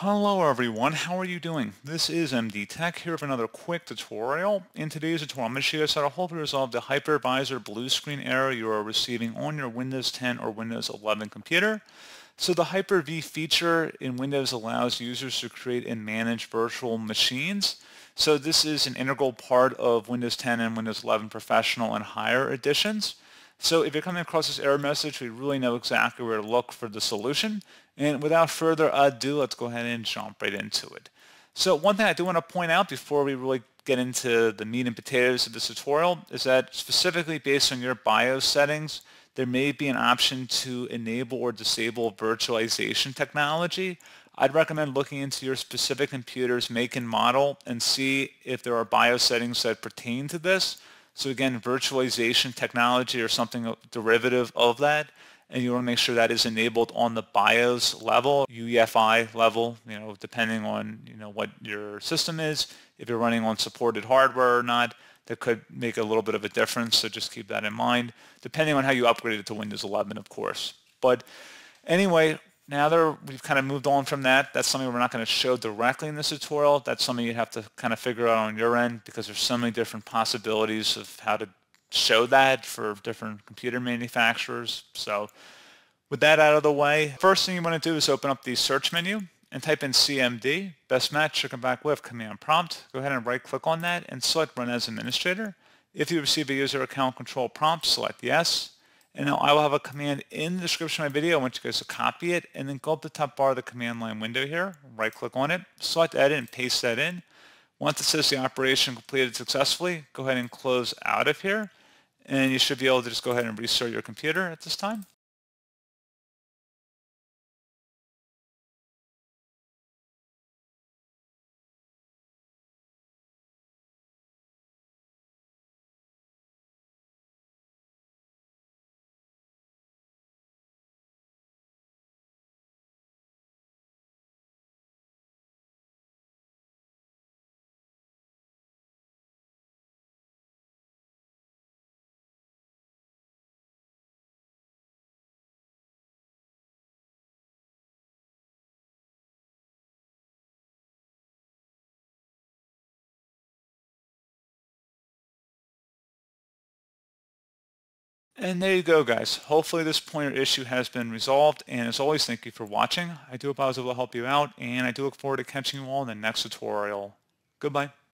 Hello everyone, how are you doing? This is MD Tech here with another quick tutorial. In today's tutorial, I'm going to show you how to hopefully resolve the hypervisor blue screen error you are receiving on your Windows 10 or Windows 11 computer. So the Hyper-V feature in Windows allows users to create and manage virtual machines. So this is an integral part of Windows 10 and Windows 11 Professional and higher editions. So if you're coming across this error message, we really know exactly where to look for the solution. And without further ado, let's go ahead and jump right into it. So one thing I do want to point out before we really get into the meat and potatoes of this tutorial is that specifically based on your BIOS settings, there may be an option to enable or disable virtualization technology. I'd recommend looking into your specific computer's make and model and see if there are BIOS settings that pertain to this. So again, virtualization technology or something derivative of that. And you want to make sure that is enabled on the BIOS level, UEFI level, you know, depending on, you know, what your system is. If you're running on supported hardware or not, that could make a little bit of a difference. So just keep that in mind, depending on how you upgrade it to Windows 11, of course. But anyway, now that we've kind of moved on from that, that's something we're not going to show directly in this tutorial. That's something you'd have to kind of figure out on your end because there's so many different possibilities of how to show that for different computer manufacturers. So with that out of the way, first thing you want to do is open up the search menu and type in CMD. Best match to come back with command prompt. Go ahead and right click on that and select run as administrator. If you receive a user account control prompt, select yes. And now I will have a command in the description of my video. I want you guys to copy it and then go up the top bar of the command line window here, right click on it, select edit and paste that in. Once it says the operation completed successfully, go ahead and close out of here. And you should be able to just go ahead and restart your computer at this time. And there you go, guys. Hopefully this pointer issue has been resolved. And as always, thank you for watching. I do hope I was able to help you out. And I do look forward to catching you all in the next tutorial. Goodbye.